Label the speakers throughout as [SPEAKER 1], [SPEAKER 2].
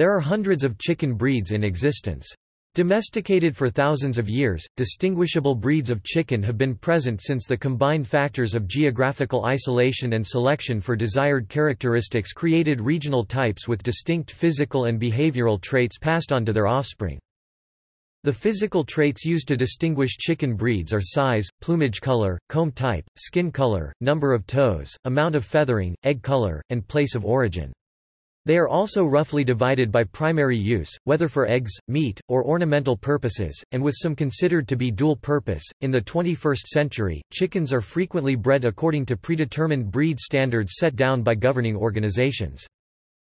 [SPEAKER 1] There are hundreds of chicken breeds in existence. Domesticated for thousands of years, distinguishable breeds of chicken have been present since the combined factors of geographical isolation and selection for desired characteristics created regional types with distinct physical and behavioral traits passed on to their offspring. The physical traits used to distinguish chicken breeds are size, plumage color, comb type, skin color, number of toes, amount of feathering, egg color, and place of origin. They are also roughly divided by primary use, whether for eggs, meat, or ornamental purposes, and with some considered to be dual purpose. In the 21st century, chickens are frequently bred according to predetermined breed standards set down by governing organizations.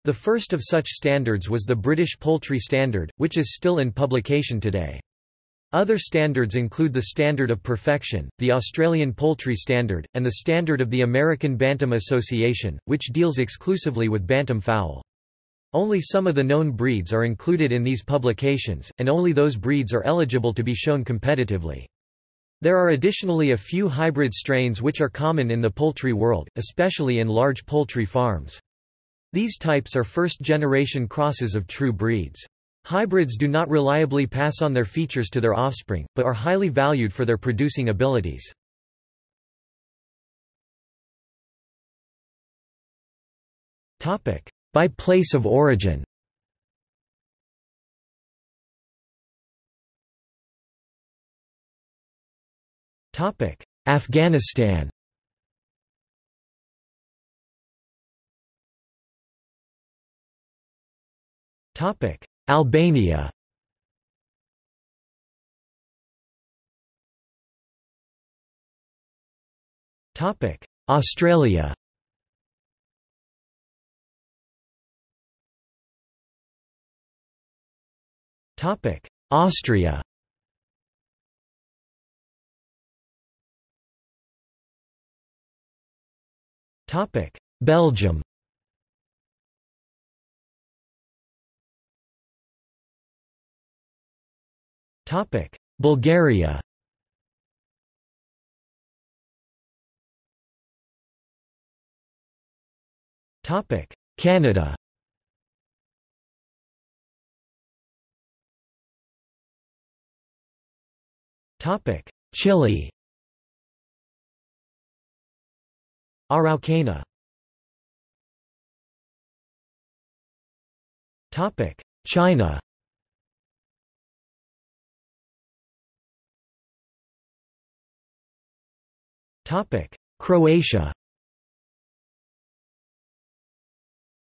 [SPEAKER 1] The first of such standards was the British Poultry Standard, which is still in publication today. Other standards include the Standard of Perfection, the Australian Poultry Standard, and the Standard of the American Bantam Association, which deals exclusively with bantam fowl. Only some of the known breeds are included in these publications, and only those breeds are eligible to be shown competitively. There are additionally a few hybrid strains which are common in the poultry world, especially in large poultry farms. These types are first-generation crosses of true breeds. Hybrids do not reliably pass on their features to their offspring, but are highly valued for their producing abilities. By place of origin. Afghanistan. Topic: Albania Topic: Australia. Topic: Austria. Topic: Belgium. Topic: Bulgaria. Topic: Canada. Topic: Chile. Araucana. Topic: China. Croatia.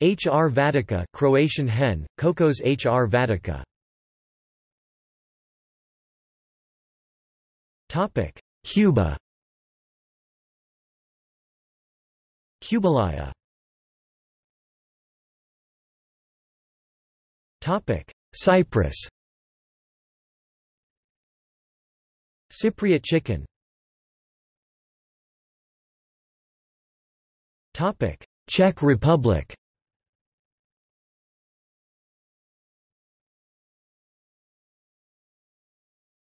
[SPEAKER 1] Hrvatica Croatian hen, Kokos Hrvatica. Topic: Cuba. Cubalaya. Topic: Cyprus. Cypriot chicken Topic: Czech Republic.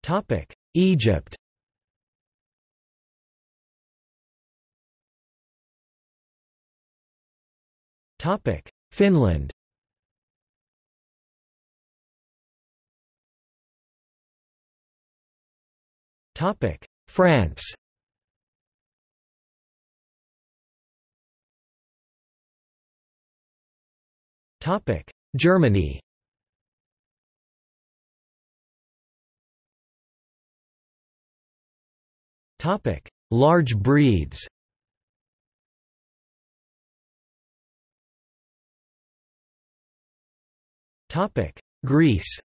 [SPEAKER 1] Topic: Egypt. Topic: Finland. Topic: France. Topic: Germany. Topic: Large breeds. Topic: Greece.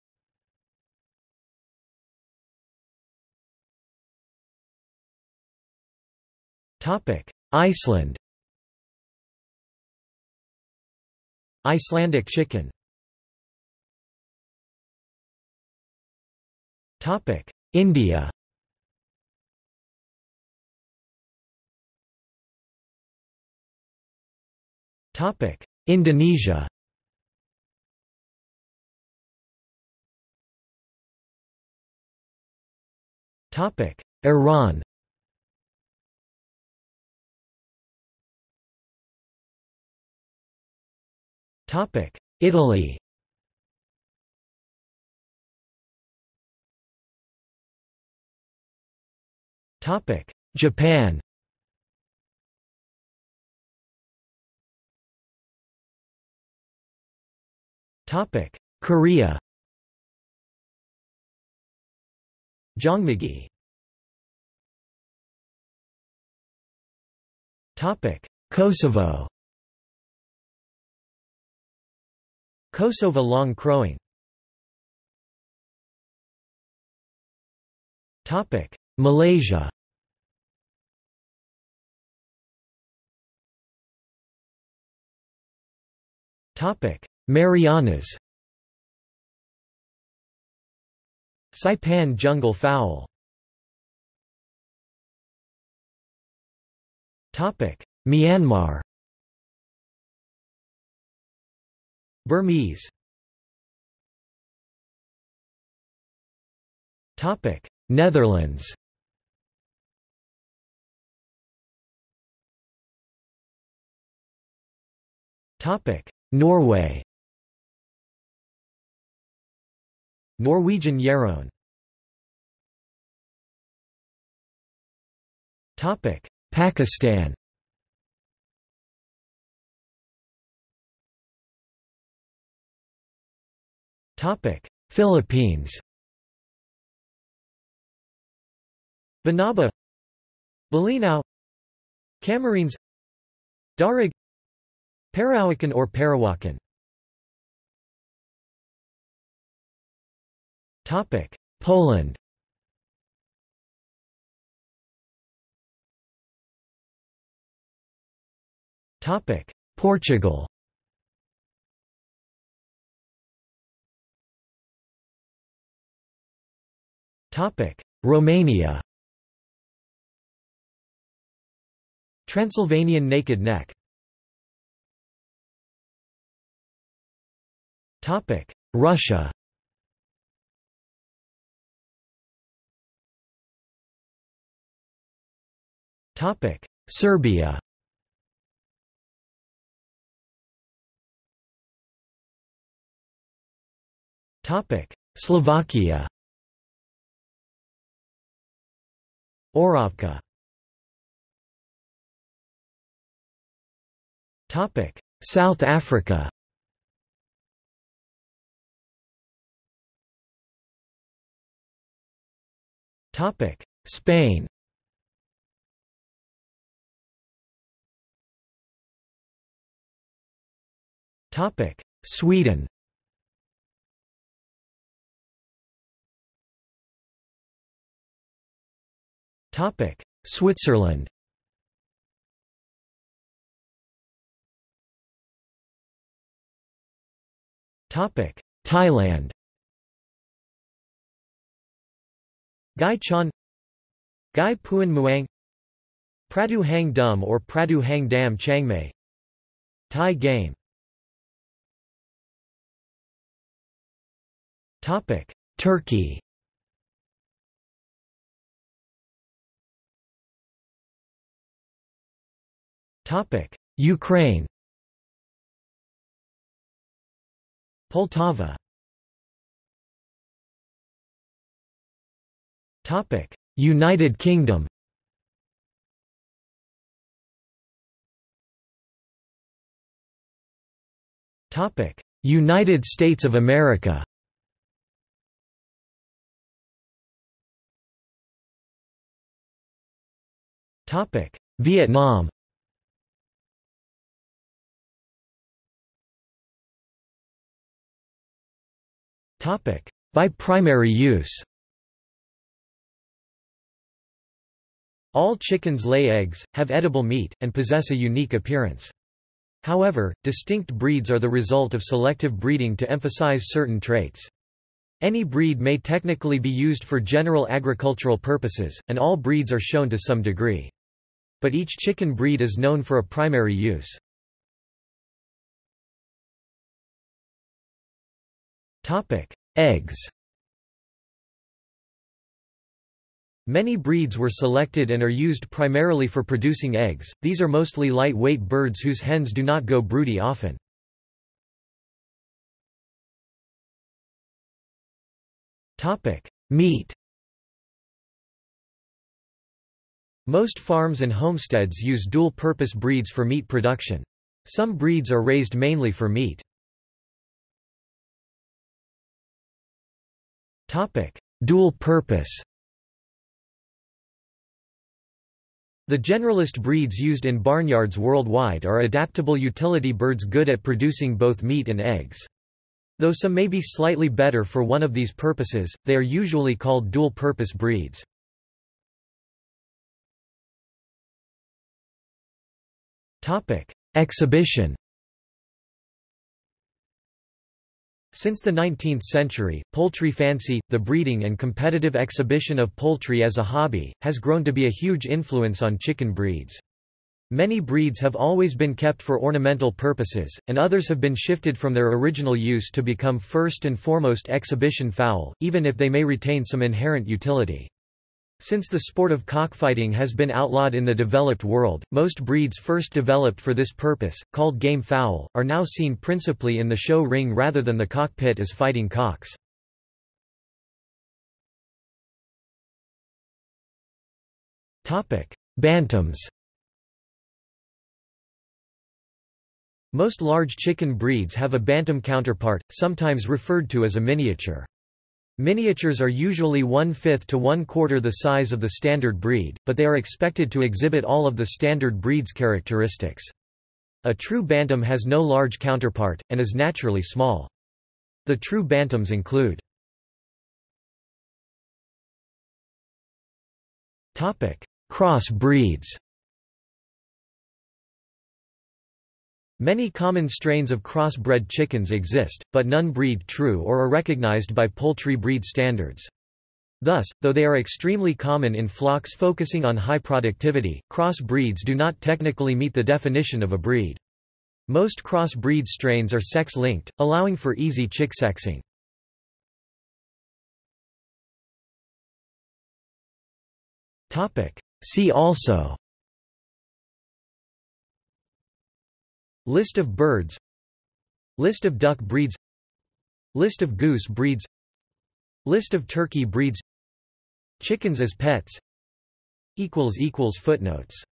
[SPEAKER 1] Topic: Iceland. Icelandic chicken. India. Indonesia. Topic Iran Topic: Italy Topic: Japan. Topic: Korea. Jongmigi. Topic: Kosovo. Kosovo long crowing. Malaysia. Marianas. Saipan jungle fowl. Topic Myanmar Burmese. Netherlands. Norway. Norwegian Gjæron Pakistan Philippines. Banaba Bolinao Camarines Darag Parawakan or Parawakan. Poland. Portugal Romania Transylvanian naked neck Topic: Russia Topic: Serbia Topic: Slovakia Oravka. South Africa. Spain. Sweden Switzerland. Topic: Thailand. Gai Chan Gai Puan Muang. Pradu Hang Dum or Pradu Hang Dam Changmei Thai game. Topic. Turkey Ukraine. Poltava. United Kingdom. United States of America. Vietnam By primary use All chickens lay eggs, have edible meat, and possess a unique appearance. However, distinct breeds are the result of selective breeding to emphasize certain traits. Any breed may technically be used for general agricultural purposes, and all breeds are shown to some degree. But each chicken breed is known for a primary use. Eggs Many breeds were selected and are used primarily for producing eggs, these are mostly light-weight birds whose hens do not go broody often. Topic: Meat Most farms and homesteads use dual-purpose breeds for meat production. Some breeds are raised mainly for meat. Dual purpose The generalist breeds used in barnyards worldwide are adaptable utility birds good at producing both meat and eggs. Though some may be slightly better for one of these purposes, they are usually called dual-purpose breeds. Exhibition Since the 19th century, poultry fancy, the breeding and competitive exhibition of poultry as a hobby, has grown to be a huge influence on chicken breeds. Many breeds have always been kept for ornamental purposes, and others have been shifted from their original use to become first and foremost exhibition fowl, even if they may retain some inherent utility. Since the sport of cockfighting has been outlawed in the developed world, most breeds first developed for this purpose, called game fowl, are now seen principally in the show ring rather than the cockpit as fighting cocks. Bantams Most large chicken breeds have a bantam counterpart, sometimes referred to as a miniature. Miniatures are usually one-fifth to one-quarter the size of the standard breed, but they are expected to exhibit all of the standard breed's characteristics. A true bantam has no large counterpart, and is naturally small. The true bantams include Cross breeds Many common strains of crossbred chickens exist, but none breed true or are recognized by poultry breed standards. Thus, though they are extremely common in flocks focusing on high productivity, cross breeds do not technically meet the definition of a breed. Most cross-breed strains are sex-linked, allowing for easy chick sexing. See also List of birds. List of duck breeds. List of goose breeds. List of turkey breeds. Chickens as pets. Footnotes